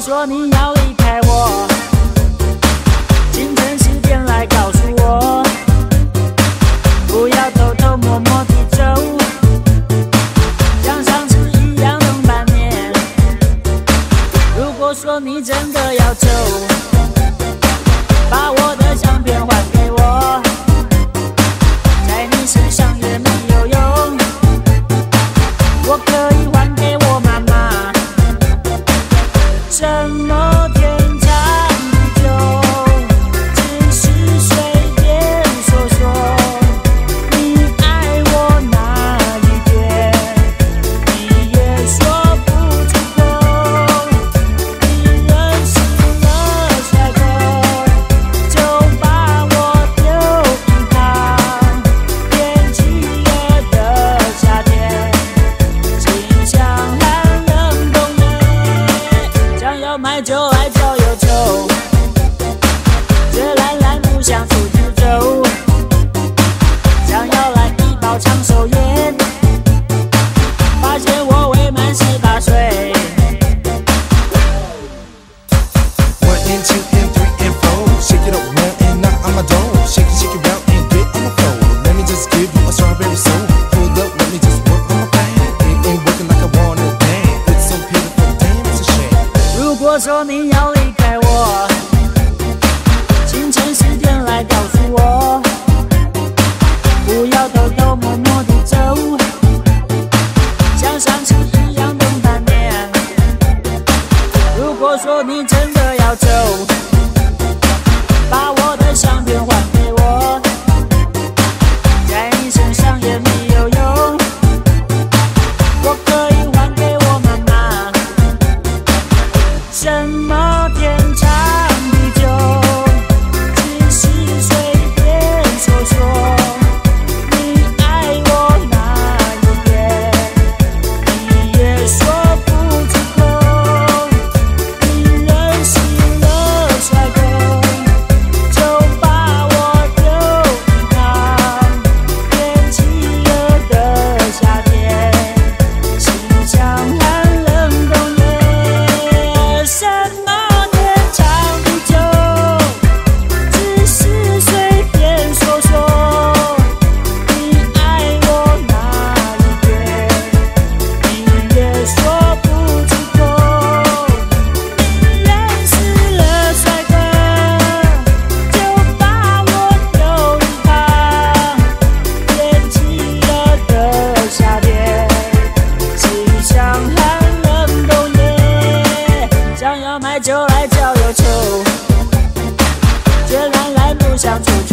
说你要离开我，清晨十点来告诉我，不要偷偷摸摸地走，像上次一样等半年。如果说你真的要如果说你要离开我真的要走，把我的相片还给我，在你身上也没有用，我可以还给我妈妈。什么天？想要买酒来浇浇愁，却来来不想出。